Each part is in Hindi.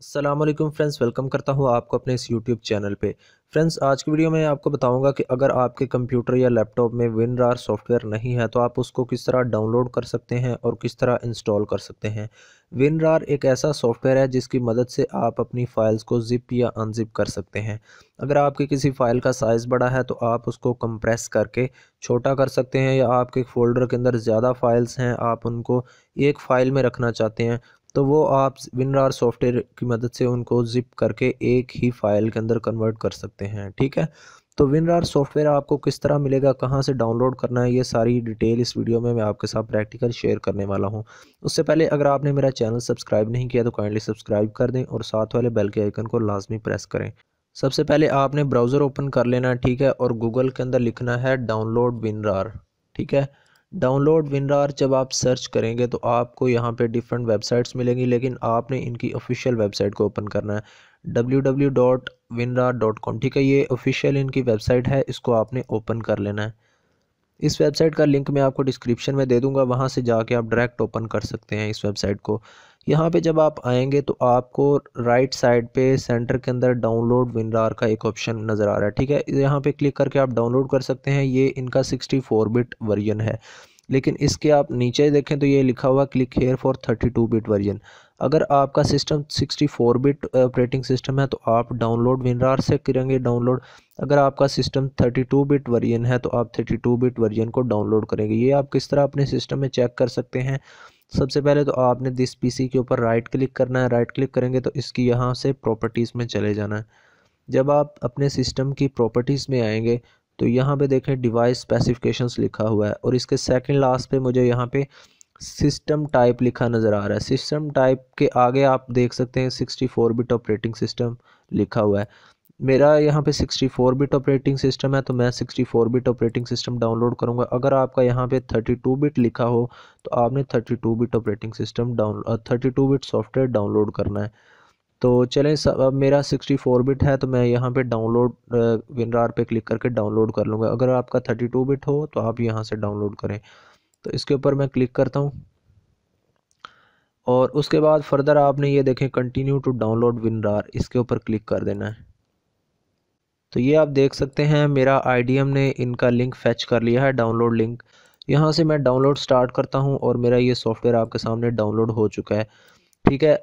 असलम फ्रेंड्स, वेलकम करता हूँ आपको अपने इस यूट्यूब चैनल पे। फ्रेंड्स, आज की वीडियो में आपको बताऊँगा कि अगर आपके कंप्यूटर या लैपटॉप में विनरार सॉफ्टवेयर नहीं है तो आप उसको किस तरह डाउनलोड कर सकते हैं और किस तरह इंस्टॉल कर सकते हैं। विनरार एक ऐसा सॉफ्टवेयर है जिसकी मदद से आप अपनी फ़ाइल्स को ज़िप या अनजिप कर सकते हैं। अगर आपकी किसी फ़ाइल का साइज़ बड़ा है तो आप उसको कंप्रेस करके छोटा कर सकते हैं या आपके फ़ोल्डर के अंदर ज़्यादा फाइल्स हैं, आप उनको एक फ़ाइल में रखना चाहते हैं तो वो आप विनरार सॉफ्टवेयर की मदद से उनको ज़िप करके एक ही फ़ाइल के अंदर कन्वर्ट कर सकते हैं, ठीक है? तो विनरार सॉफ्टवेयर आपको किस तरह मिलेगा, कहाँ से डाउनलोड करना है, ये सारी डिटेल इस वीडियो में मैं आपके साथ प्रैक्टिकल शेयर करने वाला हूँ। उससे पहले अगर आपने मेरा चैनल सब्सक्राइब नहीं किया तो काइंडली सब्सक्राइब कर दें और साथ वाले बेल के आइकन को लाजमी प्रेस करें। सबसे पहले आपने ब्राउज़र ओपन कर लेना, ठीक है? और गूगल के अंदर लिखना है डाउनलोड विनरार ठीक है? डाउनलोड विनरार जब आप सर्च करेंगे तो आपको यहाँ पे डिफरेंट वेबसाइट्स मिलेंगी, लेकिन आपने इनकी ऑफिशियल वेबसाइट को ओपन करना है। डब्ल्यू ठीक है? ये ऑफिशियल इनकी वेबसाइट है, इसको आपने ओपन कर लेना है। इस वेबसाइट का लिंक मैं आपको डिस्क्रिप्शन में दे दूँगा, वहाँ से जाके आप डायरेक्ट ओपन कर सकते हैं इस वेबसाइट को। यहाँ पे जब आप आएँगे तो आपको राइट साइड पे सेंटर के अंदर डाउनलोड विनरार का एक ऑप्शन नज़र आ रहा है, ठीक है? यहाँ पे क्लिक करके आप डाउनलोड कर सकते हैं, ये इनका 64 बिट वर्जन है। लेकिन इसके आप नीचे देखें तो ये लिखा हुआ click here for 32 bit version अगर आपका सिस्टम 64 बिट ऑपरेटिंग सिस्टम है तो आप डाउनलोड विनरार से करेंगे डाउनलोड अगर आपका सिस्टम 32 बिट वर्जन है तो आप 32 बिट वर्जन को डाउनलोड करेंगे. ये आप किस तरह अपने सिस्टम में चेक कर सकते हैं? सबसे पहले तो आपने दिस पीसी के ऊपर राइट क्लिक करना है. राइट क्लिक करेंगे तो इसकी यहाँ से प्रॉपर्टीज़ में चले जाना है. जब आप अपने सिस्टम की प्रॉपर्टीज़ में आएँगे तो यहाँ पे देखें डिवाइस स्पेसिफिकेशंस लिखा हुआ है और इसके सेकंड लास्ट पे मुझे यहाँ पे सिस्टम टाइप लिखा नज़र आ रहा है। सिस्टम टाइप के आगे आप देख सकते हैं 64 बिट ऑपरेटिंग सिस्टम लिखा हुआ है। मेरा यहाँ पे 64 बिट ऑपरेटिंग सिस्टम है तो मैं 64 बिट ऑपरेटिंग सिस्टम डाउनलोड करूँगा। अगर आपका यहाँ पे 32 बिट लिखा हो तो आपने 32 bit operating system down 32 bit software download करना है। तो चलें सब अब मेरा 64 बिट है तो मैं यहाँ पे डाउनलोड विनरार पे क्लिक करके डाउनलोड कर लूँगा। अगर आपका 32 बिट हो तो आप यहाँ से डाउनलोड करें। तो इसके ऊपर मैं क्लिक करता हूँ। और उसके बाद फर्दर आपने ये देखें कंटिन्यू टू डाउनलोड विनरार इसके ऊपर क्लिक कर देना है। तो ये आप देख सकते हैं, मेरा आई ने इनका लिंक फैच कर लिया है डाउनलोड लिंक यहाँ से मैं डाउनलोड स्टार्ट करता हूँ, और मेरा ये सॉफ्टवेयर आपके सामने डाउनलोड हो चुका है। ठीक है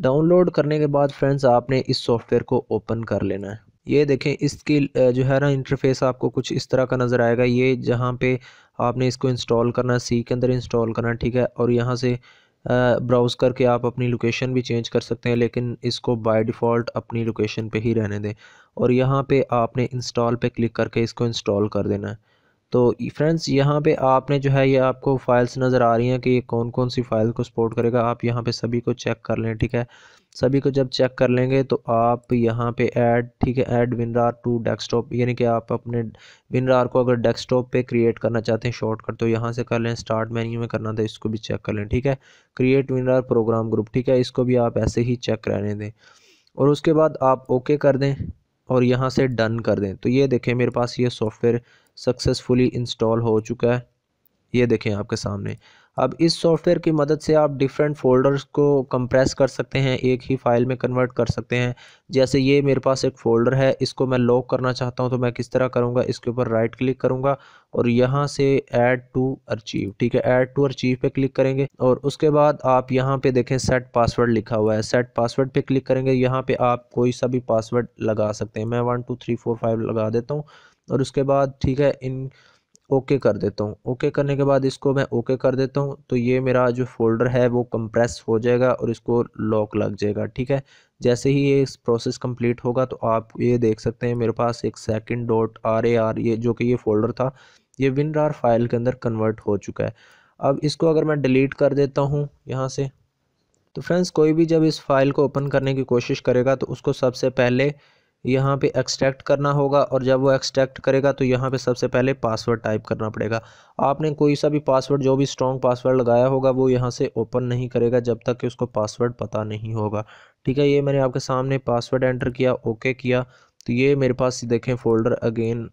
डाउनलोड करने के बाद फ्रेंड्स आपने इस सॉफ्टवेयर को ओपन कर लेना है। ये देखें, इसकी जो है ना इंटरफेस आपको कुछ इस तरह का नज़र आएगा। ये जहाँ पे आपने इसको इंस्टॉल करना सी के अंदर इंस्टॉल करना ठीक है? और यहाँ से ब्राउज़ करके आप अपनी लोकेशन भी चेंज कर सकते हैं, लेकिन इसको बाय डिफ़ॉल्ट अपनी लोकेशन पे ही रहने दें। और यहाँ पे आपने इंस्टॉल पे क्लिक करके इसको इंस्टॉल कर देना है। तो फ्रेंड्स, यहाँ पे आपने जो है ये आपको फाइल्स नज़र आ रही हैं कि ये कौन कौन सी फ़ाइल को सपोर्ट करेगा। आप यहाँ पे सभी को चेक कर लें, ठीक है? सभी को जब चेक कर लेंगे तो आप यहाँ पे ऐड, ठीक है, ऐड विनरार टू डेस्कटॉप, यानी कि आप अपने विनरार को अगर डेस्कटॉप पे क्रिएट करना चाहते हैं शॉर्टकट तो यहाँ से कर लें, स्टार्ट मेन्यू में करना था, इसको भी चेक कर लें, ठीक है? क्रिएट विनरार प्रोग्राम ग्रुप, ठीक है? इसको भी आप ऐसे ही चेक रहने दें। और उसके बाद आप ओके कर दें और यहाँ से डन कर दें। तो ये देखें, मेरे पास ये सॉफ्टवेयर सक्सेसफुली इंस्टॉल हो चुका है। ये देखें आपके सामने। अब इस सॉफ्टवेयर की मदद से आप डिफरेंट फ़ोल्डर्स को कंप्रेस कर सकते हैं, एक ही फ़ाइल में कन्वर्ट कर सकते हैं। जैसे ये मेरे पास एक फ़ोल्डर है, इसको मैं लॉक करना चाहता हूँ तो मैं किस तरह करूँगा, इसके ऊपर राइट क्लिक करूँगा और यहाँ से ऐड टू अरचीव ठीक है? ऐड टू अरचीव पे क्लिक करेंगे और उसके बाद आप यहाँ पे देखें सेट पासवर्ड लिखा हुआ है। सेट पासवर्ड पर क्लिक करेंगे, यहाँ पे आप कोई सा भी पासवर्ड लगा सकते हैं। मैं one two three four five लगा देता हूँ। और उसके बाद ठीक है, इन ओके कर देता हूँ। ओके करने के बाद इसको मैं ओके कर देता हूँ तो ये मेरा जो फोल्डर है वो कंप्रेस हो जाएगा और इसको लॉक लग जाएगा, ठीक है? जैसे ही ये प्रोसेस कंप्लीट होगा तो आप ये देख सकते हैं मेरे पास एक second dot R A R ये जो कि ये फोल्डर था, ये विनरार फ़ाइल के अंदर कन्वर्ट हो चुका है। अब इसको अगर मैं डिलीट कर देता हूँ यहाँ से तो फ्रेंड्स कोई भी जब इस फ़ाइल को ओपन करने की कोशिश करेगा तो उसको सबसे पहले यहाँ पे एक्सट्रैक्ट करना होगा और जब वो एक्सट्रैक्ट करेगा तो यहाँ पे सबसे पहले पासवर्ड टाइप करना पड़ेगा। आपने कोई सा भी पासवर्ड जो भी स्ट्रॉन्ग पासवर्ड लगाया होगा, वो यहाँ से ओपन नहीं करेगा जब तक कि उसको पासवर्ड पता नहीं होगा। ठीक है, ये मैंने आपके सामने पासवर्ड एंटर किया ओके किया। तो ये मेरे पास देखें फ़ोल्डर अगेन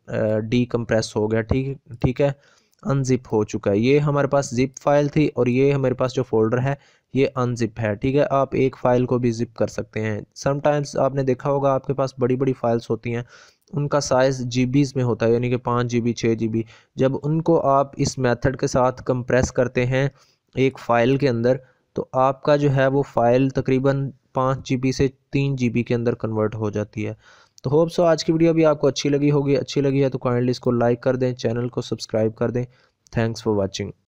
डी हो गया। ठीक ठीक है? अनजिप हो चुका है। ये हमारे पास जिप फ़ाइल थी और ये हमारे पास जो फोल्डर है, ये अनजिप है, ठीक है? आप एक फ़ाइल को भी जिप कर सकते हैं। समटाइम्स आपने देखा होगा आपके पास बड़ी बड़ी फाइल्स होती हैं। उनका साइज़ जी में होता है, यानी कि पाँच जी बी छः जी बी जब उनको आप इस मेथड के साथ कंप्रेस करते हैं एक फ़ाइल के अंदर तो आपका जो है वो फ़ाइल तकरीबन पाँच जी से तीन जी के अंदर कन्वर्ट हो जाती है। तो होप सो आज की वीडियो भी आपको अच्छी लगी होगी। अच्छी लगी है तो काइंडली इसको लाइक कर दें चैनल को सब्सक्राइब कर दें। Thanks for watching